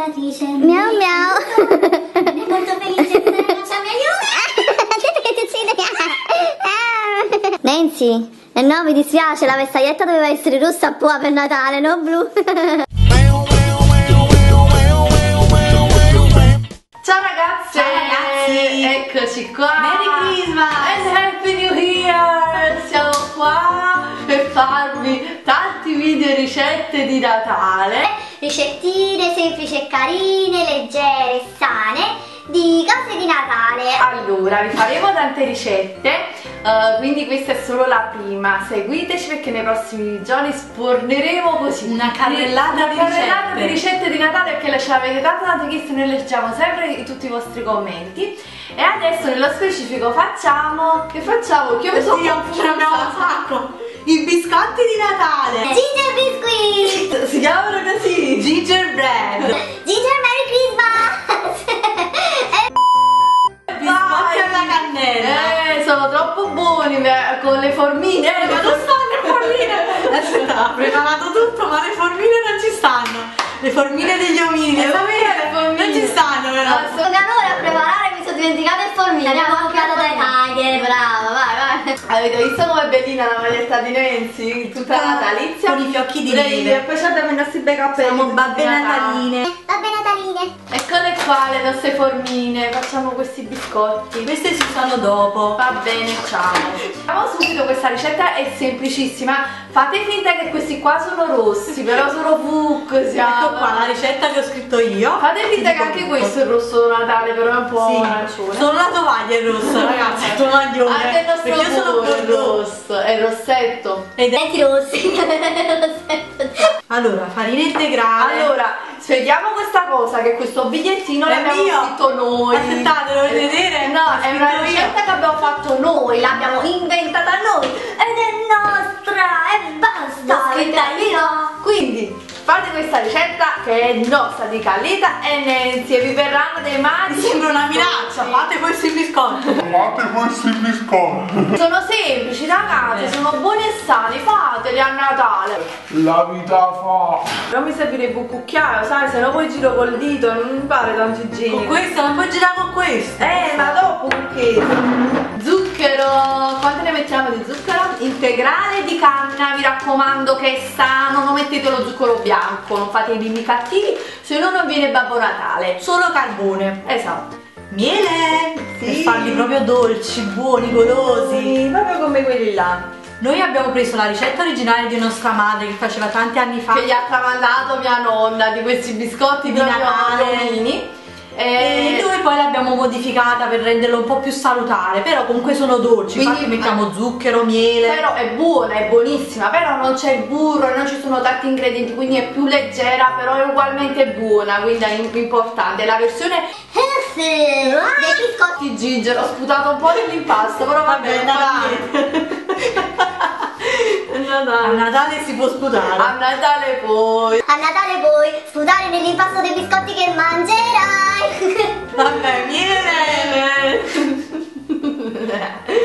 ascoltatrice. Miau miau. È molto felice ti uccide. Nancy, eh no, mi dispiace, la vestaglietta doveva essere rossa qua per Natale, non blu. Ciao ragazze! Ciao ragazzi! Eccoci qua! Merry Christmas! And Happy New Year! Siamo qua per farvi tanti video ricette di Natale. Ricettine semplici e carine, leggere e sane di cose di Natale. Allora, vi faremo tante ricette, eh, quindi questa è solo la prima. Seguiteci perché nei prossimi giorni sporneremo così Una carrellata una di carrellata ricette. di ricette di Natale perché ce l'avete tanto tante chiesto, noi leggiamo sempre tutti i vostri commenti. E adesso nello specifico facciamo. Che facciamo? Che io mi sono un sacco. I biscotti di Natale. Ginger biscuit! Si chiamano così! Gingerbread. Ginger Merry Christmas! Biscotti alla cannella. Eh, sono troppo buoni con le formine. Eh, ma non stanno le formine! Aspetta, ha preparato tutto, ma le formine non ci stanno. Le formine degli omini, le Eh, formine le formine. non ci stanno però. Ah, so- Ora a preparare mi sono dimenticata il formino. L'abbiamo comprato dai Tiger, brava, Avete visto com'è bellina la maglietta di Nancy? Tutta natalizia. Con i fiocchi di neve. E poi ci abbiamo i nostri bei capelli. Siamo babbe nataline. Nataline. Eccole qua le nostre formine. Facciamo questi biscotti. Queste si usano dopo. Va bene, ciao. Facciamo subito questa ricetta, è semplicissima. Fate finta che questi qua sono rossi, però sono fuc. siamo. Ecco qua la ricetta che ho scritto io. Fate finta che anche questo è il rosso Natale, però è un po' Sì, arancione. solo la tovaglia è rossa, ragazzi, il tuo maglione. Anche il nostro Perché io sono è bordeaux. rosso, è il rossetto. Ed è... Rossi. Allora, farina integrale. Allora, spieghiamo questa cosa, che questo bigliettino È l'abbiamo mio. scritto noi. Aspettate, lo volete vedere? No, L'ho è una scritto io. ricetta che abbiamo fatto noi, L'abbiamo inventata noi ed è nostra e basta. L'ho scritta io. Quindi fate questa ricetta che è nostra di Carlita e Nancy e vi verranno dei Mi magi. sembra una minaccia, fate questo in biscotto. Fate questi biscotti. Sono semplici ragazzi, Eh. sono buoni e sani, fateli a Natale. La vita fa. Però mi servirebbe un cucchiaio, sai, se no poi giro col dito, non mi pare tanto igienico. Con questo, non puoi girare con questo. Eh, ma dopo che? Integrale di canna, mi raccomando che è sano, non mettete lo zucchero bianco, non fate i bimbi cattivi, se no non viene Babbo Natale. Solo carbone. Esatto. Miele. Sì. Per farli proprio dolci, buoni, golosi. Proprio come quelli là. Noi abbiamo preso la ricetta originale di nostra madre che faceva tanti anni fa. Che gli ha tramandato mia nonna di questi biscotti Di Natale. Romini. E E noi poi l'abbiamo modificata per renderlo un po' più salutare, però comunque sono dolci, Quindi- infatti mettiamo zucchero, miele. Però è buona, è buonissima, però non c'è il burro e non ci sono tanti ingredienti, quindi è più leggera, però è ugualmente buona, quindi è importante. La versione Dei biscotti. ginger, ho sputato un po' dell'impasto, però non fa Natale. A Natale. Si può sputare. A Natale poi. A Natale puoi sputare nell'impasto dei biscotti che mangerai. Vabbè, miele.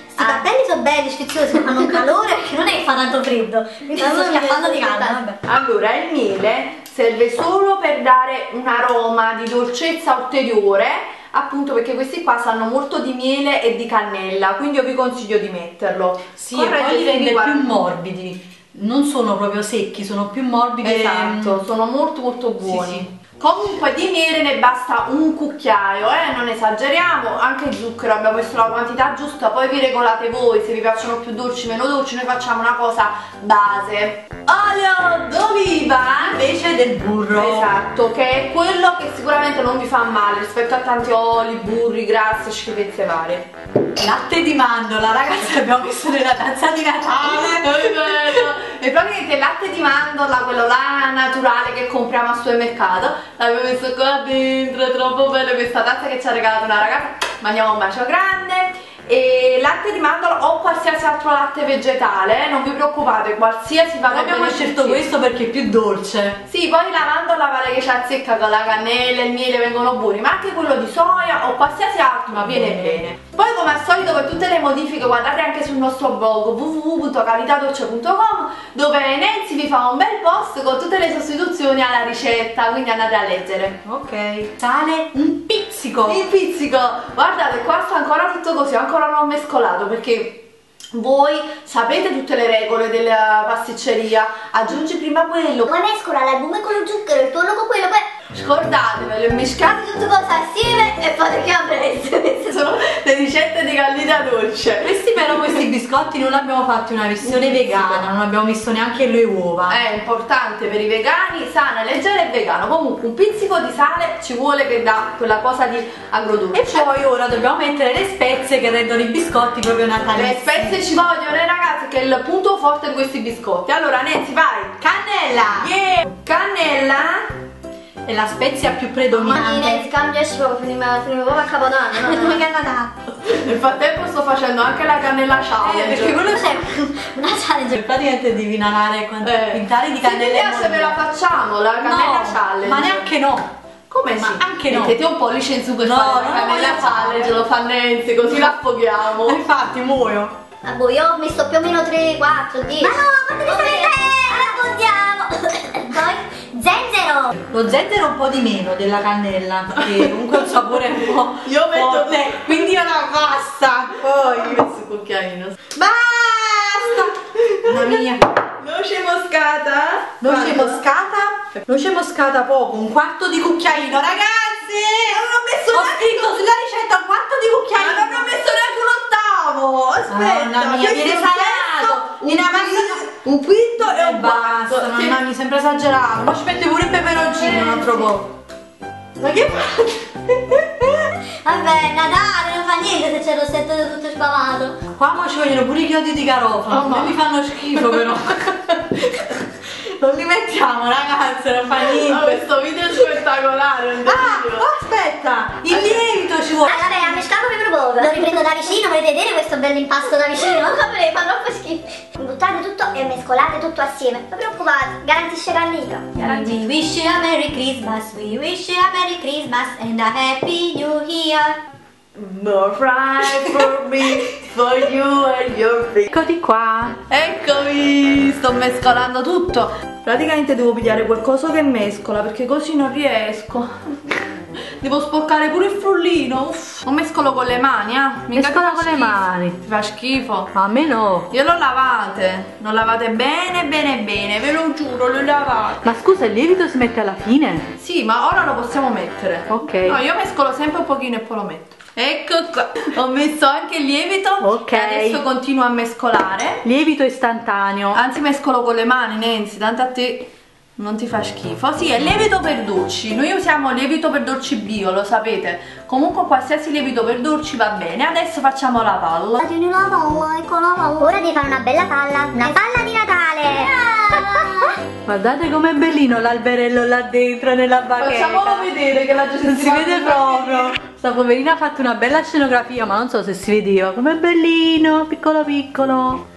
Sti capelli sono belli, sfiziosi, fanno calore perché non è che fa tanto freddo. Mi sto schiaffando di caldo, vabbè. Allora, il miele serve solo per dare un aroma di dolcezza ulteriore, appunto perché questi qua sanno molto di miele e di cannella, quindi io vi consiglio di metterlo. Sì, e poi li rende più morbidi. Non sono proprio secchi, sono più morbidi. Esatto, e- sono molto molto Sì, buoni. sì. Comunque di miele ne basta un cucchiaio, eh, non esageriamo, anche zucchero abbiamo messo la quantità giusta, poi vi regolate voi se vi piacciono più dolci, meno dolci, noi facciamo una cosa base. Olio d'oliva, Invece del burro. esatto, che è quello che sicuramente non vi fa male rispetto a tanti oli, burri, grassi, schifezze varie. Latte di mandorla, ragazzi, l'abbiamo messo nella danza di Natale. Vero. E praticamente il latte di mandorla, quello là naturale che compriamo al supermercato, l'avevo messo qua dentro, troppo bello questa tazza che ci ha regalato una ragazza. Mandiamo un bacio grande. E latte di mandorla o qualsiasi altro latte vegetale, non vi preoccupate, qualsiasi va Noi abbiamo bene scelto questo perché è più dolce. Sì, poi la mandorla vale che ci azzecca con la cannella, il miele vengono buoni, ma anche quello di soia o qualsiasi altro ma viene bene. Poi come al solito per tutte le modifiche guardate anche sul nostro blog www.calitadolce.com dove Nancy vi fa un bel post con tutte le sostituzioni alla ricetta, quindi andate a leggere. Ok. Sale un pizzico. Il pizzico, guardate qua sta ancora tutto così, ancora non ho mescolato perché voi sapete tutte le regole della pasticceria, aggiungi prima quello, Poi mescola l'albume con lo zucchero, il tonno con quello, poi scordatevelo, mischiate fate tutte cose assieme e fate che. Queste sono le ricette di Candida Dolce. Questi però questi biscotti non abbiamo fatti una versione vegana, non abbiamo messo neanche le uova. È importante per i vegani, sana, leggera e vegano. Comunque un pizzico di sale ci vuole che dà quella cosa di agrodolce. E poi ora dobbiamo mettere le spezie che rendono i biscotti proprio natalizi. le spezie ci vogliono, eh, ragazzi, che è il punto forte di questi biscotti. Allora, Nancy, vai! Cannella! Yeah! Cannella! È la spezia più Ma predominante. ne scambiaci proprio, finiamo proprio a Capodanno, no? Come Canada. Nel frattempo sto facendo anche la cannella Eh, challenge. perché quello c'è. Una challenge. Praticamente devi inanare quanti Eh. quintali di Se cannella piace ve la facciamo, la cannella challenge. Ma neanche no. Come Ma sì? anche no. Mettete un pollice in su per No, fare la cannella challenge, lo fa Nancy, così la affoghiamo. Infatti muoio. Ah, boh, io ho messo più o meno 3, 4, 10. Ma no, quante ne zenzero. Lo zenzero un po' di meno della cannella, perché comunque il sapore è un po'. Io metto- forte, quindi è una pasta. Poi io messo il cucchiaino. Basta! Mamma mia. Noce moscata. Noce Quanto? moscata? Noce moscata poco, un quarto di cucchiaino, ragazzi! Non ho messo Ho scritto sulla ricetta un quarto di Ma cucchiaino! non ho messo neanche un ottavo! Aspetta! Mamma mia, viene salato! Viene quinto- Un quinto e E un basta, quarto. mamma mia, sembra esagerato. Ma ci mette pure il peperoncino un altro po'. Ma che Vabbè, Natale, non fa niente se c'è il rossetto tutto sbavato. Qua mo ci vogliono pure i chiodi di garofano, Oh, ma- a me mi fanno schifo però. non li mettiamo ragazze, non fa Ma niente. questo video è spettacolare, Ah, delirio. oh, aspetta, il lievito ci vuole. Vabbè, a mesclato proprio poco. Lo riprendo da vicino, volete vedere questo bell'impasto da vicino? Vabbè, fa troppo schifo. Buttate tutto e mescolate tutto assieme. Non preoccupate, garantisce Carlita. We wish you a Merry Christmas, we wish you a Merry Christmas and a Happy New Year. More fry for me, for you and your friends. Eccoti qua. Eccomi, sto mescolando tutto. Praticamente devo pigliare qualcosa che mescola perché così non riesco. Devo sporcare pure il frullino. Uff. Non mescolo con le mani, ah. Mica Mescola ti fa con le schifo. mani. Ti fa schifo. Ma a me no. Io lo lavate, lo lavate bene bene bene, ve lo giuro, lo lavate. Ma scusa, il lievito si mette alla fine? Sì, ma ora lo possiamo mettere. Ok. No, io mescolo sempre un pochino e poi lo metto. Ecco qua. Ho messo anche il lievito. Ok. E adesso continuo a mescolare. Lievito istantaneo. Anzi mescolo con le mani Nancy, tanto a te non ti fa schifo. Sì, è lievito per dolci. Noi usiamo lievito per dolci bio, lo sapete. Comunque qualsiasi lievito per dolci va bene. Adesso facciamo la palla. Tieni la palla, ecco la palla. Ora devi fare una bella palla. Una palla di Natale. Guardate com'è bellino l'alberello là dentro nella bacheca. Facciamolo vedere che la gente Non si vede proprio. Sta poverina ha fatto una bella scenografia, ma non so se si vedeva. Com'è bellino, piccolo piccolo.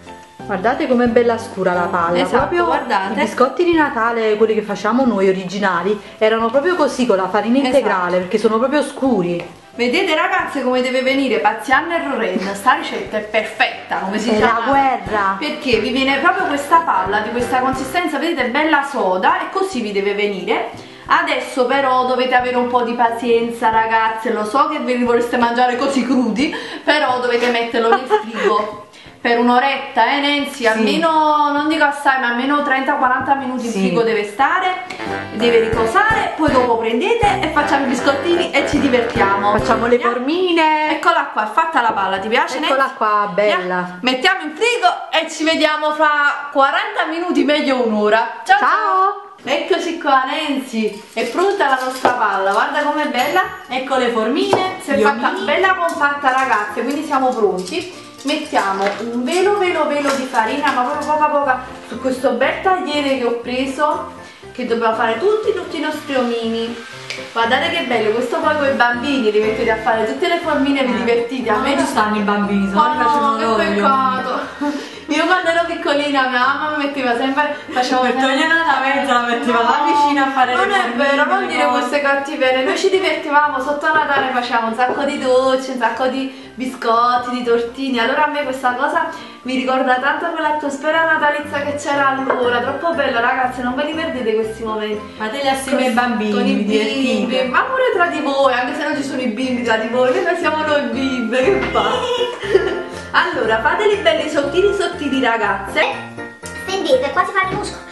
Guardate com'è bella scura la palla. Esatto, proprio guardate. I biscotti di Natale, quelli che facciamo noi originali, erano proprio così con la farina Esatto. integrale, perché sono proprio scuri. Vedete ragazze come deve venire Pazianna e Roren, sta ricetta è perfetta, come si È chiama? la guerra. Perché vi viene proprio questa palla di questa consistenza, vedete, bella soda e così vi deve venire. Adesso però dovete avere un po' di pazienza ragazze, lo so che ve li vorreste mangiare così crudi, però dovete metterlo nel frigo per un'oretta, eh Nancy, almeno, non dico assai, ma almeno 30-40 minuti in Sì. frigo deve stare, deve riposare, poi dopo prendete e facciamo i biscottini e ci divertiamo. Facciamo le formine. Eccola qua, è fatta la palla, ti piace? Eccola Nancy? qua, bella. Andiamo, Mettiamo in frigo e ci vediamo fra 40 minuti, meglio un'ora. Ciao, Ciao. Eccoci qua Nancy, è pronta la nostra palla, guarda com'è bella. Ecco le formine. Si è fatta bella compatta ragazze, quindi siamo pronti. Mettiamo un velo velo velo di farina, ma proprio poca poca, su questo bel tagliere che ho preso, che dobbiamo fare tutti tutti i nostri omini. Guardate che bello, questo poi con i bambini li mettete a fare tutte le formine e vi divertite. A me ci stanno i bambini, se no Oh no, che peccato. Io quando ero piccolina mia mamma mi metteva sempre facevo Per togliere la mezza la metteva là vicino a fare le Non è vero, non dire cose. queste cattiverie. Noi ci divertivamo sotto Natale, facevamo un sacco di dolci, un sacco di biscotti, di tortini. Allora a me questa cosa mi ricorda tanto quell'atmosfera natalizia che c'era allora. Troppo bello, ragazzi, non ve li perdete questi momenti. Fateli assieme ai bambini, con i divertite. bimbi, ma pure tra di voi, anche se non ci sono i bimbi tra di voi, noi siamo noi bimbi, che fa? allora, fateli belli sottili sottili ragazze. Stendete, quasi fate muscolo.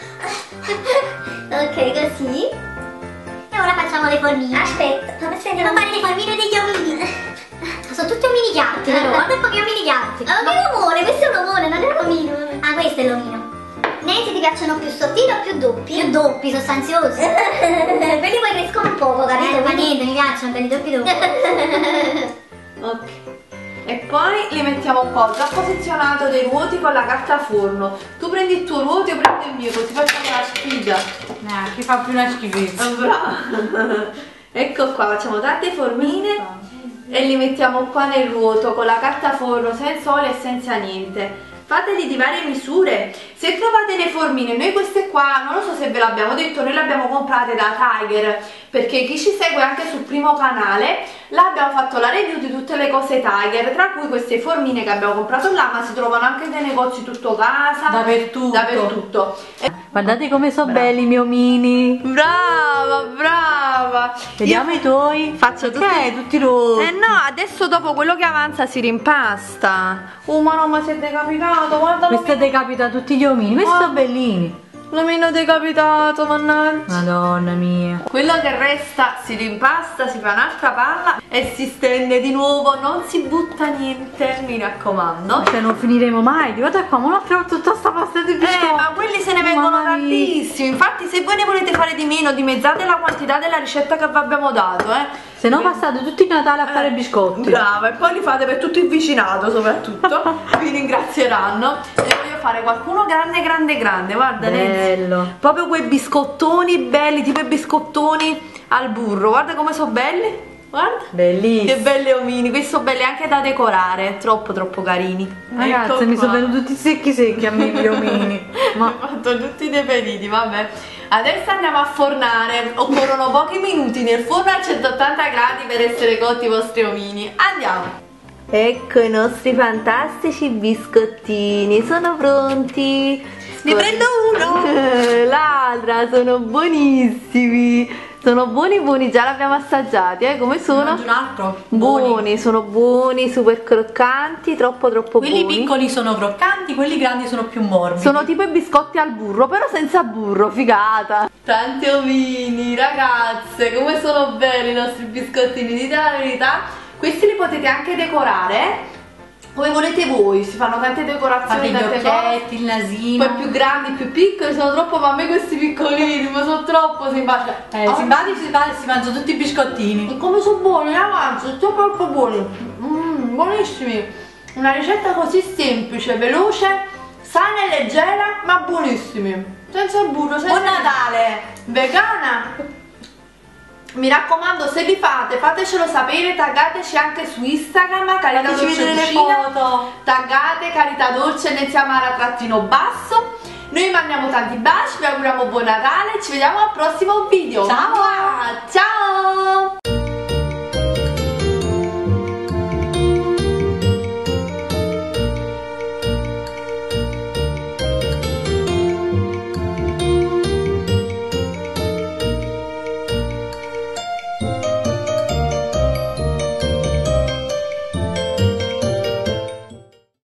ok, così. E ora facciamo le formine. Aspetta, devo fare le formine degli omini. Sono tutti omini chiatti, vero? Guarda un po' che omini chiatti. Ma non è un omone, questo è un omone, non è un omino. Ah, questo è l'omino. Nancy ti piacciono più sottili o più doppi? Più doppi, sostanziosi. Quelli poi crescono un poco, capito? ma niente, mi piacciono quelli doppi doppi. Ok. E poi li mettiamo qua, ho già posizionato dei ruoti con la carta forno. Tu prendi il tuo ruoto, io prendo il mio, così facciamo la sfida. Eh, chi fa più una schifezza. Brava. ecco qua, facciamo tante formine e li mettiamo qua nel ruoto con la carta forno senza olio e senza niente. Fateli di varie misure. Se trovate le formine, noi queste qua, non lo so se ve l'abbiamo detto, noi le abbiamo comprate da Tiger, perché chi ci segue anche sul primo canale, là abbiamo fatto la review di tutte le cose Tiger, tra cui queste formine che abbiamo comprato là, ma si trovano anche nei negozi tutto casa, Dappertutto. dappertutto. E- Guardate come sono belli i miei omini. Brava, brava. Vediamo i tuoi. Faccio tutti- Ok, tutti rotti. Eh no, adesso dopo quello che avanza si rimpasta. Oh ma no, ma si è decapitato, guarda Questo decapita tutti gli omini. Questi Oh. sono bellini. L'omino decapitato, mannaggia. Madonna mia. Quello che resta si rimpasta, si fa un'altra palla e si stende di nuovo, non si butta niente, mi raccomando. Cioè non finiremo mai. Guarda qua, ma un'altra volta tutta sta pasta di biscotti. Eh, ma quelli se ne vengono Mamma tantissimi. Infatti, se voi ne volete fare di meno, dimezzate la quantità della ricetta che vi abbiamo dato, eh. Se no passate tutti i Natale a fare biscotti. Brava, e poi li fate per tutto il vicinato soprattutto. Vi ringrazieranno. Fare qualcuno grande, grande, grande. Guarda, Nancy. Bello. Proprio quei biscottoni belli, tipo i biscottoni al burro. Guarda come sono belli. Guarda. Che Bellissimo. belli omini, questi sono belli anche da decorare, troppo troppo carini. Ragazzi, Ecco mi sono venuti tutti secchi secchi a me gli omini. Ma Ma ho fatto tutti deperiti, vabbè. Adesso andiamo a fornare. Occorrono pochi minuti nel forno a 180 gradi per essere cotti i vostri omini. Andiamo. Ecco i nostri fantastici biscottini, sono pronti. Ne prendo uno. L'altra, sono buonissimi. Sono buoni buoni, già l'abbiamo assaggiati, eh? Come sono? Un altro. Buoni, sono buoni, super croccanti, troppo troppo Quelli buoni. piccoli sono croccanti, quelli grandi sono più morbidi. Sono tipo i biscotti al burro, però senza burro, figata. Tanti ovini, ragazze, come sono belli i nostri biscottini, dite la verità. Questi li potete anche decorare come volete voi, si fanno tante Fate decorazioni, gli tante cose. occhietti, il nasino. Poi più grandi, più piccoli, sono troppo, ma a me questi piccolini, ma sono troppo simpatici. Eh, Oh, simpatici si, si mangiano tutti i biscottini. e come sono buoni, avanzo, sono proprio buoni. Mmm, buonissimi. Una ricetta così semplice, veloce, sana e leggera, ma buonissimi. Senza il burro, senza Buon Natale! Vegana. Mi raccomando, se li fate, fatecelo sapere, taggateci anche su Instagram, Carità Dolce Cucina. foto. Taggate Carità Dolce Neziamara trattino basso. Noi mandiamo tanti baci, vi auguriamo buon Natale, ci vediamo al prossimo video. Ciao! Ciao!